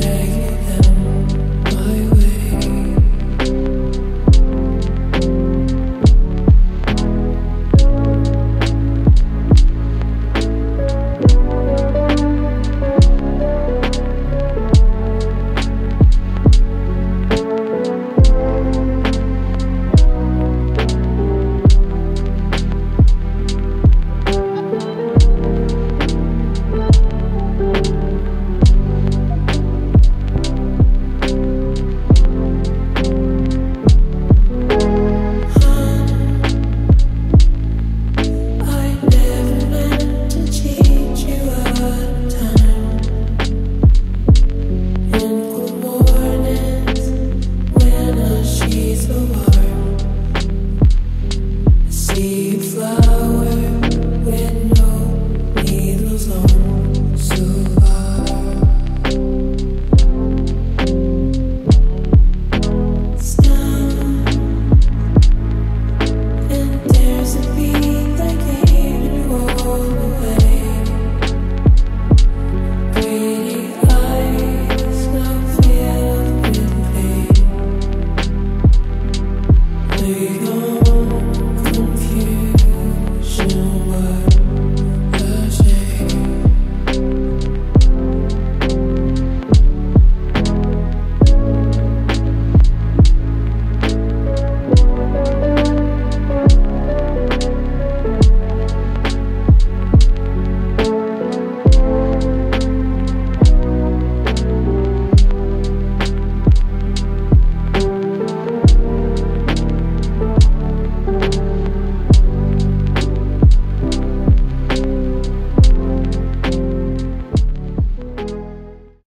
day.